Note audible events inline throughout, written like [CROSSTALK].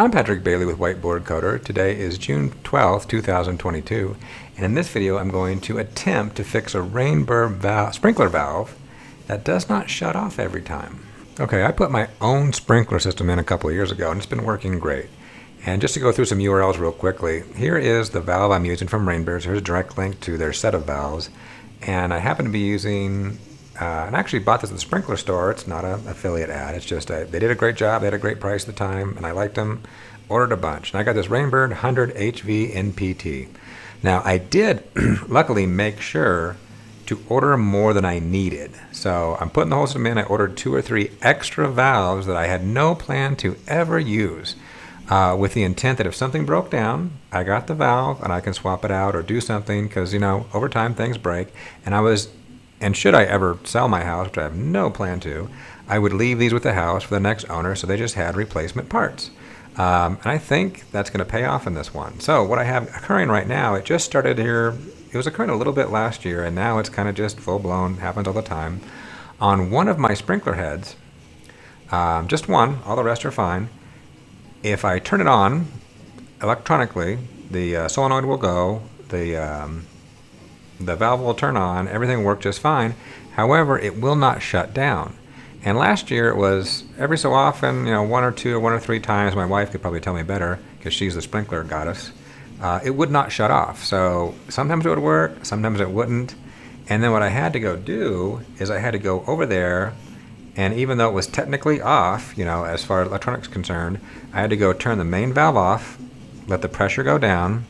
I'm Patrick Bailey with Whiteboard Coder. Today is June 12th, 2022, and in this video I'm going to attempt to fix a Rainbird valve, sprinkler valve that does not shut off every time. Okay, I put my own sprinkler system in a couple of years ago and it's been working great. And just to go through some URLs real quickly, here is the valve I'm using from Rainbird. Here's a direct link to their set of valves. And I happen to be using uh, and I actually bought this at the sprinkler store. It's not an affiliate ad. It's just a, they did a great job. They had a great price at the time, and I liked them. Ordered a bunch, and I got this Rainbird 100 HV NPT. Now I did, [CLEARS THROAT] luckily, make sure to order more than I needed. So I'm putting the whole system in. I ordered two or three extra valves that I had no plan to ever use. Uh, with the intent that if something broke down, I got the valve and I can swap it out or do something because, you know, over time things break. And I was and should I ever sell my house, which I have no plan to, I would leave these with the house for the next owner so they just had replacement parts. Um, and I think that's going to pay off in this one. So what I have occurring right now, it just started here, it was occurring a little bit last year, and now it's kind of just full blown, happens all the time. On one of my sprinkler heads, um, just one, all the rest are fine. If I turn it on electronically, the uh, solenoid will go, the um, the valve will turn on, everything will work just fine. However, it will not shut down. And last year it was every so often, you know, one or two or one or three times, my wife could probably tell me better because she's the sprinkler goddess, uh, it would not shut off. So sometimes it would work, sometimes it wouldn't. And then what I had to go do is I had to go over there and even though it was technically off, you know, as far as electronics concerned, I had to go turn the main valve off, let the pressure go down,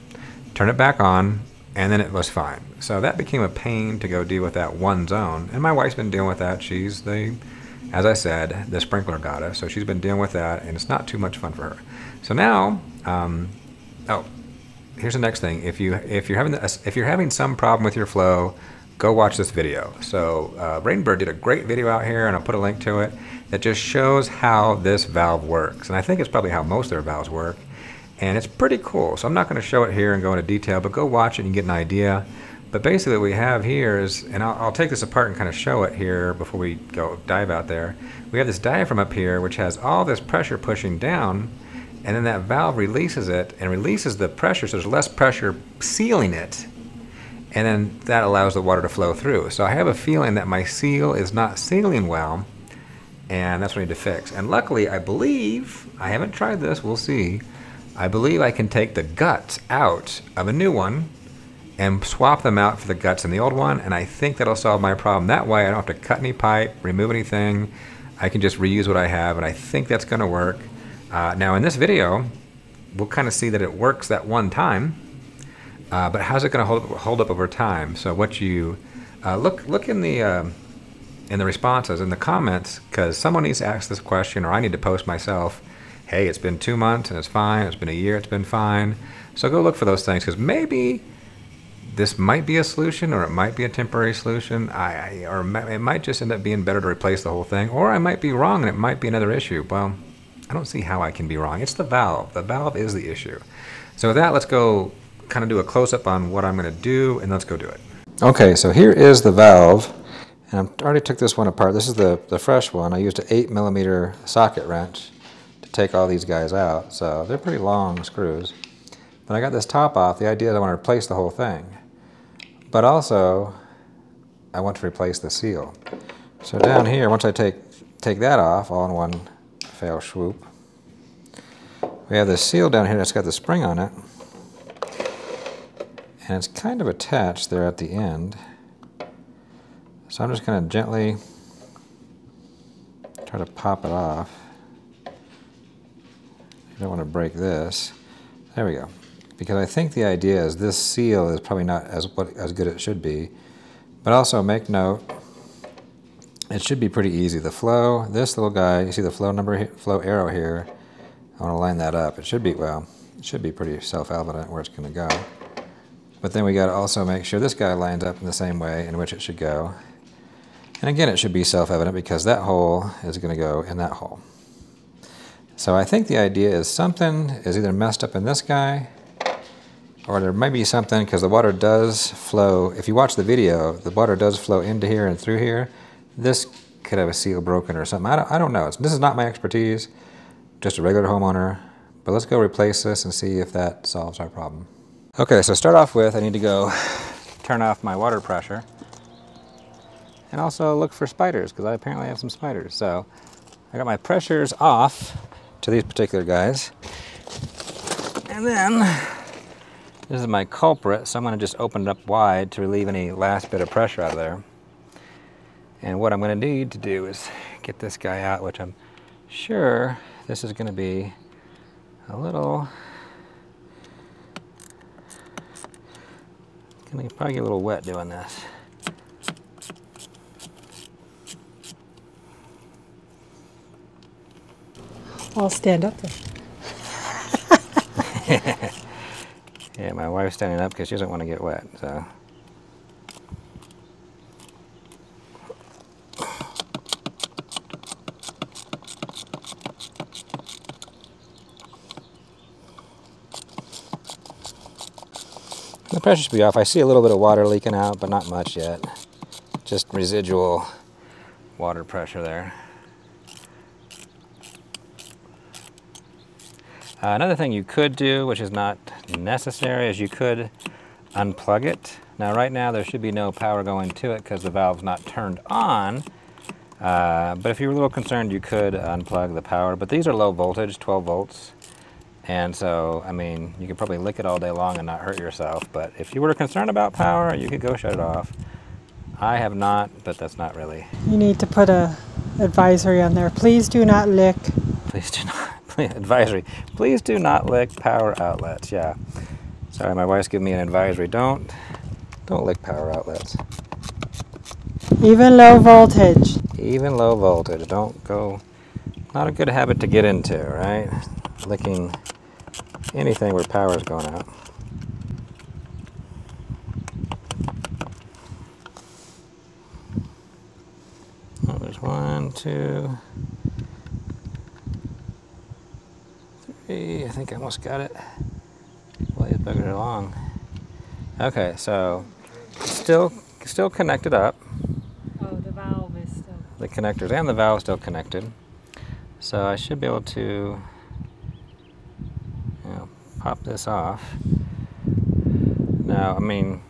turn it back on, and then it was fine. So that became a pain to go deal with that one zone. And my wife's been dealing with that. She's the, as I said, the sprinkler goddess. So she's been dealing with that, and it's not too much fun for her. So now, um, oh, here's the next thing. If you if you're having the, if you're having some problem with your flow, go watch this video. So uh, Rainbird did a great video out here, and I'll put a link to it that just shows how this valve works. And I think it's probably how most of their valves work and it's pretty cool. So I'm not going to show it here and go into detail, but go watch it and get an idea. But basically what we have here is, and I'll, I'll, take this apart and kind of show it here before we go dive out there. We have this diaphragm up here which has all this pressure pushing down and then that valve releases it and releases the pressure so there's less pressure sealing it and then that allows the water to flow through. So I have a feeling that my seal is not sealing well and that's what I need to fix. And luckily I believe, I haven't tried this, we'll see, I believe I can take the guts out of a new one and swap them out for the guts in the old one, and I think that'll solve my problem. That way I don't have to cut any pipe, remove anything. I can just reuse what I have, and I think that's going to work. Uh, now in this video, we'll kind of see that it works that one time, uh, but how's it going to hold, hold up over time? So what you uh, look look in the uh, in the responses in the comments because someone needs to ask this question, or I need to post myself hey, it's been two months and it's fine. It's been a year, it's been fine. So go look for those things because maybe this might be a solution or it might be a temporary solution. I, I or it might just end up being better to replace the whole thing, or I might be wrong and it might be another issue. Well, I don't see how I can be wrong. It's the valve. The valve is the issue. So with that, let's go kind of do a close-up on what I'm going to do, and let's go do it. Okay, so here is the valve, and I already took this one apart. This is the, the fresh one. I used an 8 millimeter socket wrench take all these guys out. So they're pretty long screws. But I got this top off. The idea is I want to replace the whole thing. But also, I want to replace the seal. So down here, once I take, take that off, all in one fail swoop, we have this seal down here that's got the spring on it. And it's kind of attached there at the end. So I'm just going to gently try to pop it off. I don't want to break this. There we go. Because I think the idea is this seal is probably not as, what, as good as it should be. But also make note, it should be pretty easy. The flow, this little guy, you see the flow number, flow arrow here. I want to line that up. It should be, well, it should be pretty self-evident where it's going to go. But then we got to also make sure this guy lines up in the same way in which it should go. And again, it should be self-evident because that hole is going to go in that hole. So I think the idea is something is either messed up in this guy or there might be something because the water does flow. If you watch the video, the water does flow into here and through here. This could have a seal broken or something. I don't, I don't know. It's, this is not my expertise, just a regular homeowner. But let's go replace this and see if that solves our problem. Okay, so start off with, I need to go turn off my water pressure. And also look for spiders, because I apparently have some spiders. So I got my pressures off to these particular guys. And then this is my culprit, so I'm going to just open it up wide to relieve any last bit of pressure out of there. And what I'm going to need to do is get this guy out, which I'm sure this is going to be a little, to probably get a little wet doing this. I'll stand up there. [LAUGHS] yeah, my wife's standing up because she doesn't want to get wet, so. The pressure should be off. I see a little bit of water leaking out, but not much yet. Just residual water pressure there. Uh, another thing you could do, which is not necessary, is you could unplug it. Now right now there should be no power going to it because the valve's not turned on. Uh, but if you're a little concerned, you could unplug the power. But these are low voltage, 12 volts. And so, I mean, you could probably lick it all day long and not hurt yourself. But if you were concerned about power, you could go shut it off. I have not, but that's not really. You need to put a advisory on there. Please do not lick. Please do not. [LAUGHS] advisory. Please do not lick power outlets. Yeah. Sorry, my wife's giving me an advisory. Don't, don't lick power outlets. Even low voltage. Even low voltage. Don't go. Not a good habit to get into, right? Licking anything where power's going out. Oh, there's one, two. I think I almost got it. Well, it buggered along. Okay, so still still connected up. Oh, the valve is still. The connectors and the valve still connected. So I should be able to you know, pop this off. Now, I mean,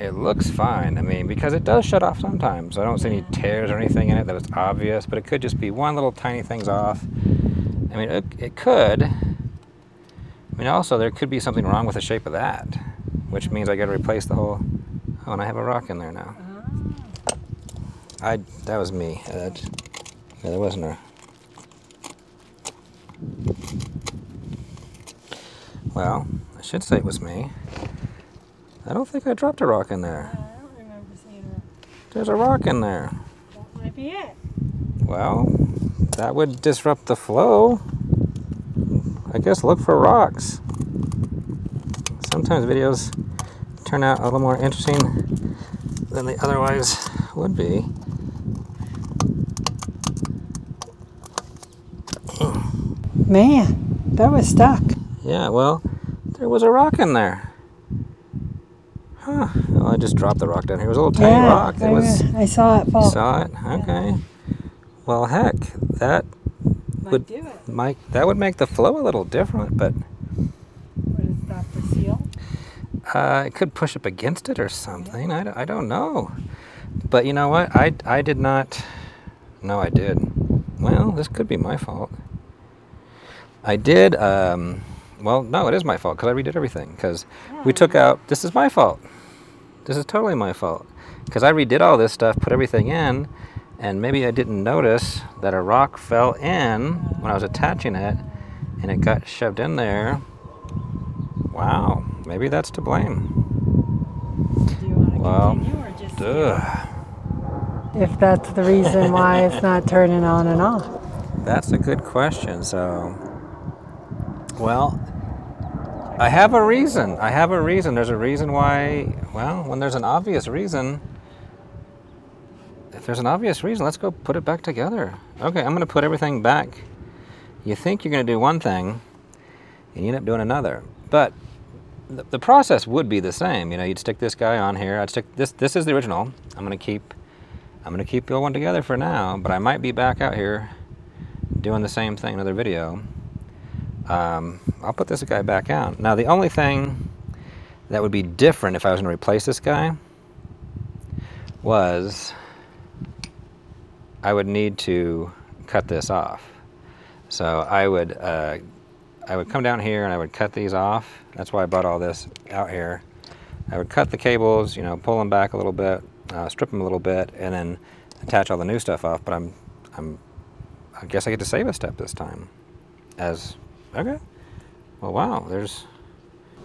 it looks fine. I mean, because it does shut off sometimes. I don't see any tears or anything in it that is obvious, but it could just be one little tiny thing's off. I mean, it, it could. I mean, also, there could be something wrong with the shape of that, which means I got to replace the whole... Oh, and I have a rock in there now. Ah. I That was me. Uh, yeah, there wasn't a... Well, I should say it was me. I don't think I dropped a rock in there. I don't remember seeing her. There's a rock in there. That might be it. Well, that would disrupt the flow. I guess look for rocks. Sometimes videos turn out a little more interesting than they otherwise would be. Man, that was stuck. Yeah, well, there was a rock in there. Huh. Well, I just dropped the rock down here. It was a little tiny yeah, rock. It I, was. I saw it fall. Saw it? Okay. Well, heck, that Might would do it. might that would make the flow a little different, but Would it stop the seal? uh, it could push up against it or something. I I don't know. But you know what? I, I did not. No, I did. Well, this could be my fault. I did. Um, well, no, it is my fault because I redid everything. Because we took out. This is my fault. This is totally my fault. Because I redid all this stuff, put everything in, and maybe I didn't notice that a rock fell in when I was attaching it, and it got shoved in there. Wow, maybe that's to blame. Do you want to Well, continue or just Ugh. if that's the reason why it's not turning on and off? That's a good question. So, well, I have a reason. I have a reason. There's a reason why, well, when there's an obvious reason, if there's an obvious reason, let's go put it back together. Okay, I'm going to put everything back. You think you're going to do one thing, and you end up doing another. But the, the process would be the same. You know, you'd stick this guy on here. I'd stick this. This is the original. I'm going to keep. I'm to keep the one together for now. But I might be back out here doing the same thing, another video. um, I'll put this guy back out. Now the only thing that would be different if I was to replace this guy was I would need to cut this off. So I would uh, I would come down here and I would cut these off. That's why I brought all this out here. I would cut the cables, you know, pull them back a little bit, uh, strip them a little bit, and then attach all the new stuff off. But I'm, I'm, I guess I get to save a step this time. As okay, well, wow, there's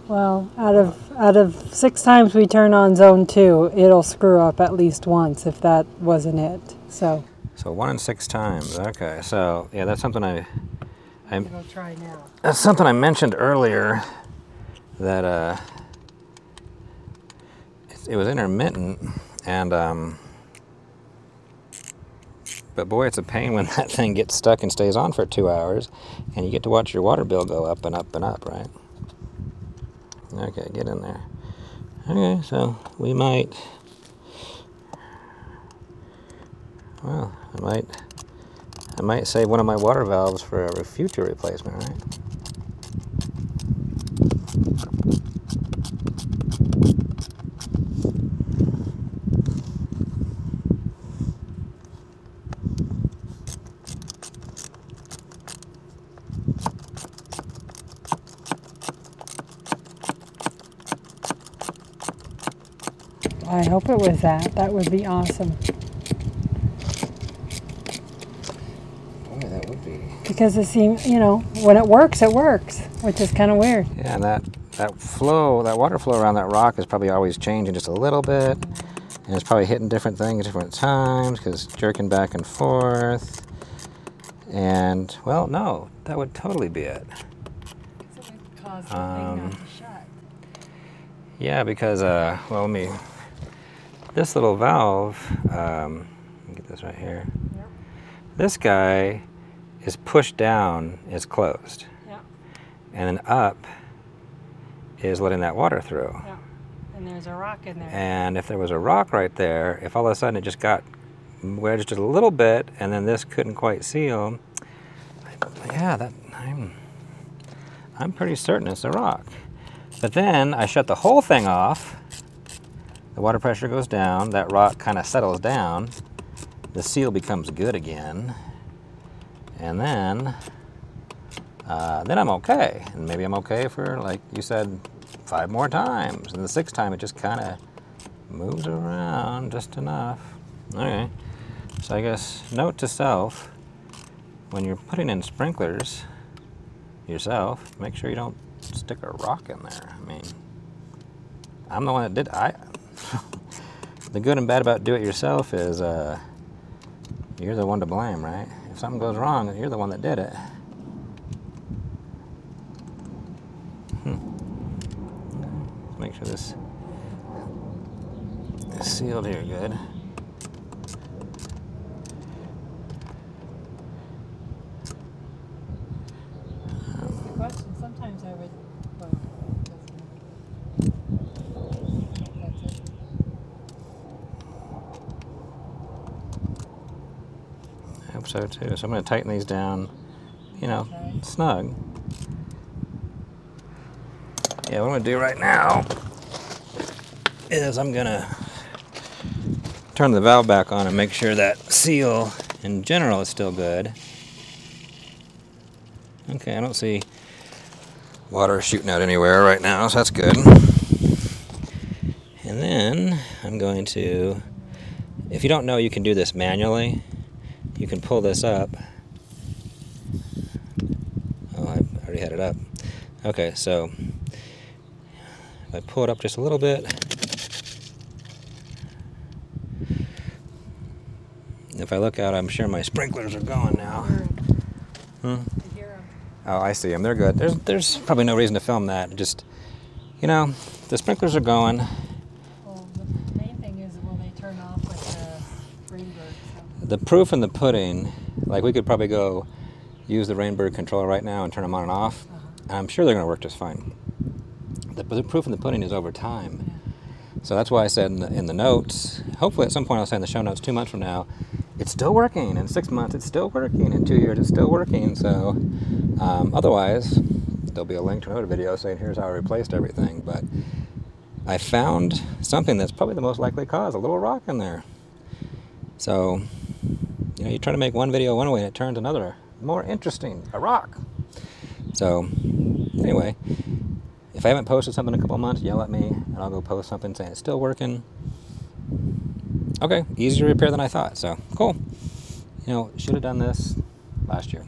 Well, out of out of six times we turn on zone two, it'll screw up at least once if that wasn't it. So so one in six times. Okay, so yeah, that's something I, I it'll try now. that's something I mentioned earlier that uh, it, it was intermittent and um, but boy, it's a pain when [LAUGHS] that thing gets stuck and stays on for two hours, and you get to watch your water bill go up and up and up, right? Okay, get in there. Okay, so we might. Well, I might. I might save one of my water valves for a future replacement, right? I hope it was that. That would be awesome. Boy, that would be. Because it seems, you know, when it works, it works, which is kind of weird. Yeah, and that that flow, that water flow around that rock is probably always changing just a little bit, and it's probably hitting different things different times because jerking back and forth. And well, no, that would totally be it. cause the thing not Um. Yeah, because uh, well, let me. This little valve, um, let me get this right here. Yep. This guy is pushed down, is closed, Yep. and then up is letting that water through. Yep. And there's a rock in there. And if there was a rock right there, if all of a sudden it just got wedged a little bit and then this couldn't quite seal, yeah, that I'm I'm pretty certain it's a rock. But then I shut the whole thing off. The water pressure goes down, that rock kind of settles down. The seal becomes good again. And then uh, then I'm okay. And maybe I'm okay for, like you said, five more times. And the sixth time, it just kind of moves around just enough. Okay. So I guess note to self, when you're putting in sprinklers yourself, make sure you don't stick a rock in there. I mean, I'm the one that did. I. [LAUGHS] the good and bad about do it yourself is uh, you're the one to blame, right? Something goes wrong, and you're the one that did it. Hmm. Make sure this is sealed here good. the question. Sometimes I would. Well, that's it. I hope so too. So I'm going to tighten these down, you know, Okay. snug. Yeah, what I'm going to do right now is I'm going to turn the valve back on and make sure that seal in general is still good. Okay, I don't see water shooting out anywhere right now, so that's good. And then I'm going to, if you don't know, you can do this manually you can pull this up. Oh, I already had it up. Okay, so if I pull it up just a little bit, if I look out, I'm sure my sprinklers are going now. Hmm? I hear 'em. Oh, I see them. They're good. There's there's probably no reason to film that. Just, you know, the sprinklers are going. Well, the main thing is will they turn off with the Rainbird? So. The proof in the pudding, like we could probably go use the Rainbird controller right now and turn them on and off. Uh-huh. And I'm sure they're going to work just fine. The, the proof in the pudding is over time. So that's why I said in the, in the notes, hopefully at some point I'll say in the show notes two months from now, it's still working. In six months, it's still working. In two years, it's still working. So Um, otherwise, there'll be a link to another video saying here's how I replaced everything. But I found something that's probably the most likely cause, a little rock in there. So, you know, you try to make one video one way and it turns another more interesting, a rock. So, anyway, if I haven't posted something in a couple months, yell at me and I'll go post something saying it's still working. Okay, easier to repair than I thought. So, cool. You know, should have done this last year.